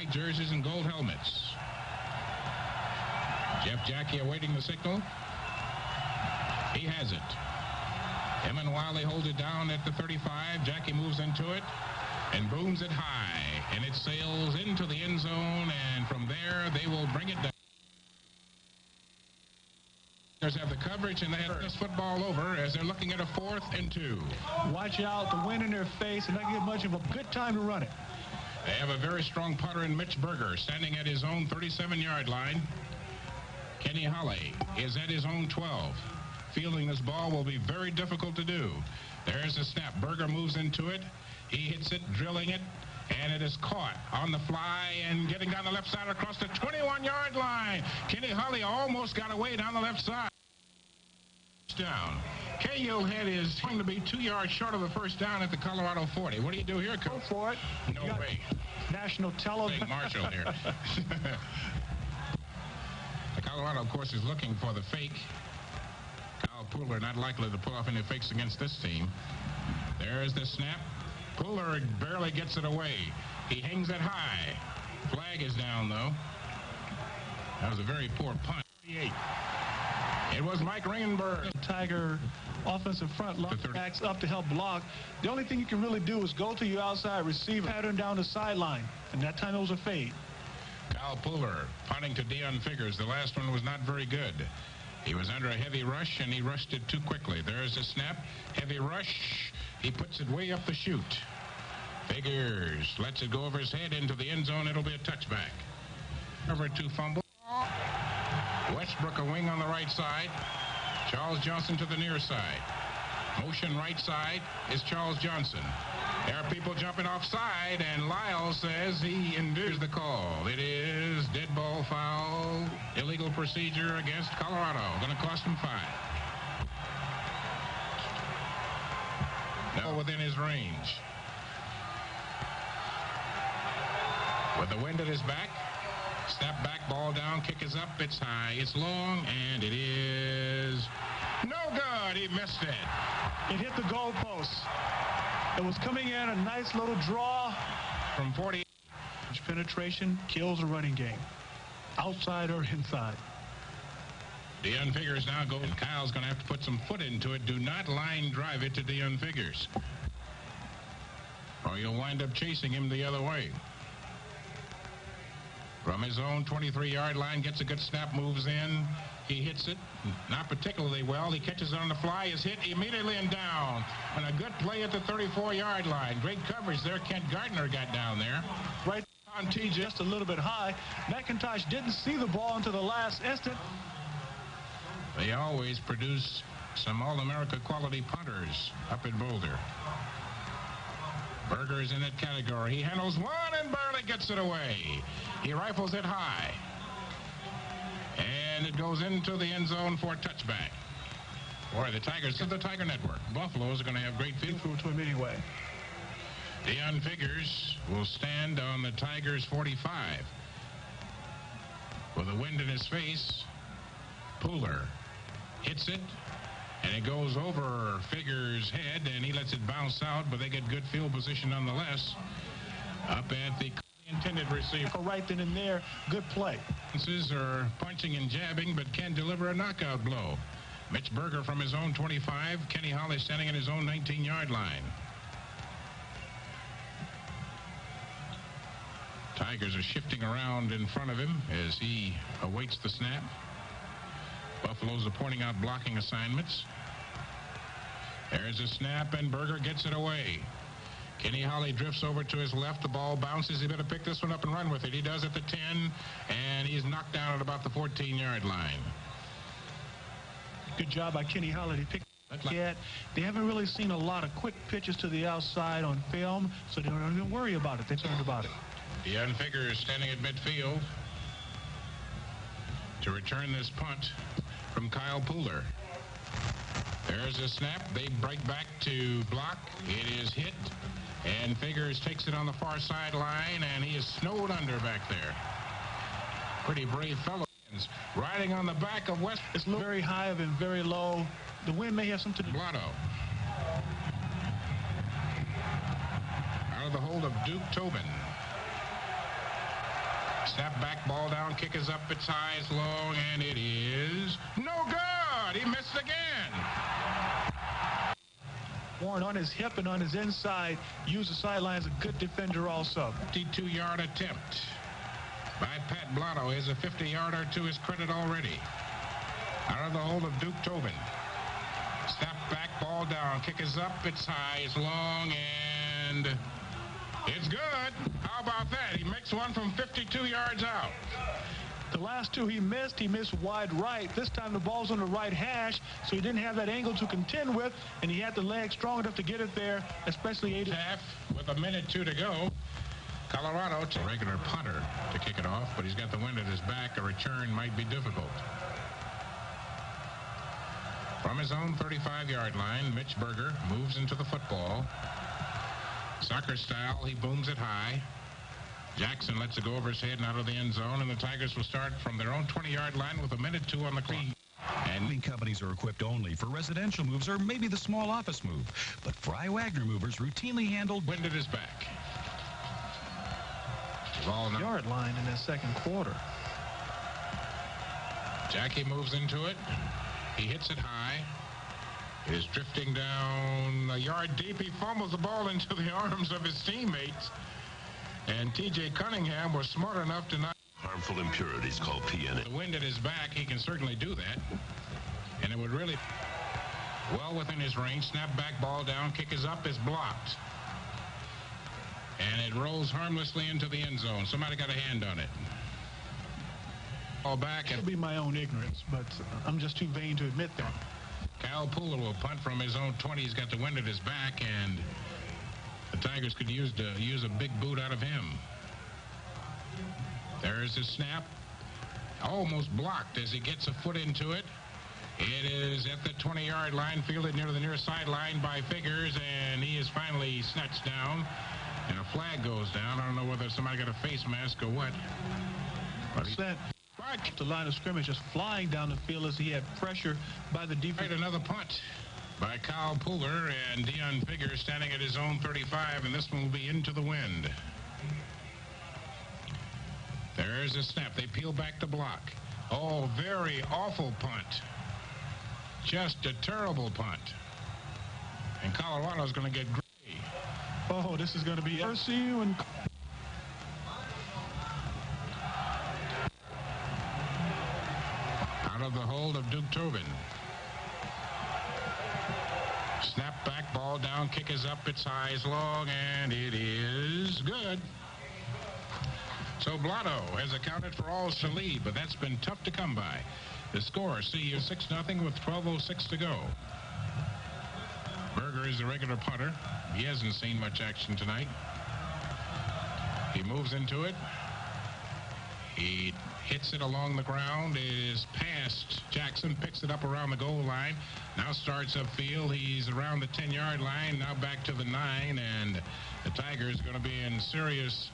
white jerseys and gold helmets. Jeff Jacke awaiting the signal. He has it. Eamon Wiley holds it down at the 35. Jacke moves into it and booms it high. And it sails into the end zone. And from there, they will bring it down. There's Have the coverage and they have this football over as they're looking at a fourth and two. Watch out, the wind in their face, and not get much of a good time to run it. They have a very strong putter in Mitch Berger standing at his own 37-yard line. Kenny Holly is at his own 12. Fielding this ball will be very difficult to do. There's a snap. Berger moves into it. He hits it, drilling it, and it is caught on the fly and getting down the left side across the 21-yard line. Kenny Holly almost got away down the left side. Down. Cahill Head is going to be two yards short of a first down at the Colorado 40. What do you do here, Coach? Go for it. No way. National television. Marshall here. the Colorado, of course, is looking for the fake. Kyle Pooler not likely to pull off any fakes against this team. There's the snap. Pooler barely gets it away. He hangs it high. Flag is down, though. That was a very poor punt. It was Mike Ringenberg. Tiger offensive front backs up to help block. The only thing you can really do is go to your outside receiver, pattern down the sideline, and that time it was a fade. Kyle Pooler punting to Deon Figures. The last one was not very good. He was under a heavy rush, and he rushed it too quickly. There's a snap. Heavy rush. He puts it way up the chute. Figures lets it go over his head into the end zone. It'll be a touchback. Over two fumble. Westbrook a wing on the right side. Charles Johnson to the near side. Motion right side is Charles Johnson. There are people jumping offside, and Lyle says he endures the call. It is dead ball foul, illegal procedure against Colorado. Going to cost him five. Now within his range. With the wind at his back, Step back, ball down, kick is up, it's high, it's long, and it is no good. He missed it. It hit the goalpost. It was coming in a nice little draw from 40. Penetration kills the running game, outside or inside. Deon Figures now goes. Kyle's going to have to put some foot into it. Do not line drive it to Deon Figures. Or you'll wind up chasing him the other way. From his own 23-yard line, gets a good snap, moves in. He hits it, not particularly well. He catches it on the fly, is hit immediately and down. And a good play at the 34-yard line. Great coverage there. Kent Gardner got down there. Right on T just a little bit high. McIntosh didn't see the ball until the last instant. They always produce some All-America quality punters up in Boulder. Berger is in that category. He handles one and gets it away. He rifles it high. And it goes into the end zone for a touchback. Boy, the Tigers, this is the Tiger Network. Buffaloes are going to have great field. Through to him anyway. Deon Figures will stand on the Tigers 45. With the wind in his face, Pooler hits it, and it goes over Figures' head, and he lets it bounce out, but they get good field position nonetheless. Up at the intended receiver. Right then and there, good play. This Are punching and jabbing, but can deliver a knockout blow. Mitch Berger from his own 25. Kenny Holly standing in his own 19-yard line. Tigers are shifting around in front of him as he awaits the snap. Buffaloes are pointing out blocking assignments. There's a snap, and Berger gets it away. Kenny Holly drifts over to his left. The ball bounces. He better pick this one up and run with it. He does at the 10, and he's knocked down at about the 14-yard line. Good job by Kenny Holly. He picked yet. They haven't really seen a lot of quick pitches to the outside on film, so they don't even worry about it. Concerned about it. Deon is standing at midfield to return this punt from Kyle Pooler. There's a snap. They break back to block. It is hit. And Figures takes it on the far sideline, and he is snowed under back there. Pretty brave fellow. Riding on the back of West. It's very high and very low. The wind may have something to do. Blotto. Out of the hold of Duke Tobin. Snap back, ball down, kick is up, it's high, it's long, and it is no good. He missed again. Warren on his hip and on his inside, used the sideline as a good defender also. 52-yard attempt by Pat Blotto is a 50-yarder to his credit already. Out of the hold of Duke Tobin. Step back, ball down, kick is up, it's high, it's long, and it's good. How about that? He makes one from 52 yards out. The last two he missed, he missed wide right. This time the ball's on the right hash, so he didn't have that angle to contend with, and he had the leg strong enough to get it there, especially eight. Half with a minute two to go. Colorado to regular punter to kick it off, but he's got the wind at his back. A return might be difficult. From his own 35-yard line, Mitch Berger moves into the football. Soccer style, he booms it high. Jackson lets it go over his head and out of the end zone, and the Tigers will start from their own 20-yard line with a minute two on the clock. And companies are equipped only for residential moves or maybe the small office move. But Fry Wagner movers routinely handled wind at his back. Ball yard line in the second quarter. Jacke moves into it. He hits it high. It is drifting down a yard deep. He fumbles the ball into the arms of his teammates. And T.J. Cunningham was smart enough to not... Harmful impurities called PNA. The wind at his back, he can certainly do that. And it would really... Well within his range. Snap back, ball down, kick is up, is blocked. And it rolls harmlessly into the end zone. Somebody got a hand on it. All back. It'll be my own ignorance, but I'm just too vain to admit that. Kyle Pooler will punt from his own 20. He's got the wind at his back, and the Tigers could use to use a big boot out of him. There's the snap. Almost blocked as he gets a foot into it. It is at the 20-yard line, fielded near the near sideline by Figures, and he is finally snatched down. And a flag goes down. I don't know whether somebody got a face mask or what. But he, the line of scrimmage just flying down the field as he had pressure by the defense. Right, another punt by Kyle Pooler and Deon Figures standing at his own 35, and this one will be into the wind. There's a snap. They peel back the block. Oh, very awful punt. Just a terrible punt. And Colorado's going to get gray. Oh, this is going to be RCU and... Out of the hold of Duke Tobin. Back, ball down, kick is up, it's high, it's long, and it is good. So Blotto has accounted for all Salib, but that's been tough to come by. The score, CU 6-0 with 12.06 to go. Berger is the regular punter. He hasn't seen much action tonight. He moves into it. He hits it along the ground, is past Jackson, picks it up around the goal line, now starts upfield. He's around the 10-yard line, now back to the 9, and the Tigers going to be in serious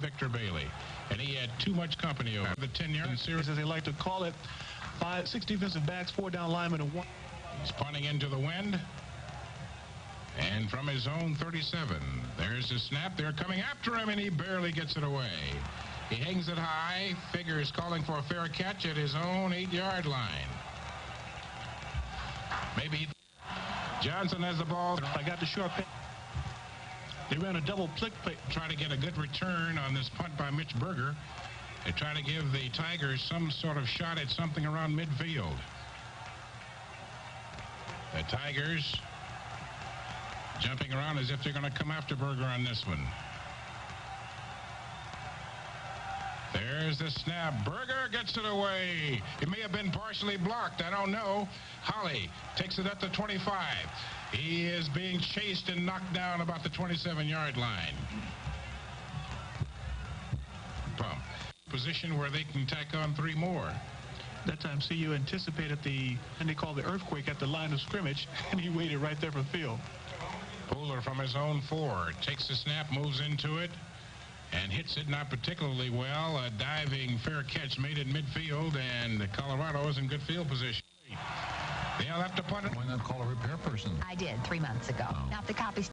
Victor Bailey. And he had too much company over the 10-yard series, as they like to call it. Five, six defensive backs, four down linemen, and one. He's punting into the wind. And from his own 37, there's a snap. They're coming after him, and he barely gets it away. He hangs it high. figures calling for a fair catch at his own eight-yard line. Maybe Johnson has the ball. I got the short pick. They ran a double plick play. Try to get a good return on this punt by Mitch Berger. They try to give the Tigers some sort of shot at something around midfield. The Tigers jumping around as if they're going to come after Berger on this one. There's the snap. Berger gets it away. It may have been partially blocked. I don't know. Holly takes it at the 25. He is being chased and knocked down about the 27-yard line. Pump. Position where they can tack on three more. That time CU anticipated the, and they called the earthquake at the line of scrimmage, and he waited right there for field. Pooler from his own four takes the snap, moves into it, and hits it not particularly well. A diving fair catch made in midfield, and Colorado is in good field position. They'll have to punt it. Why not call a repair person? I did three months ago. Oh. Now, if the copy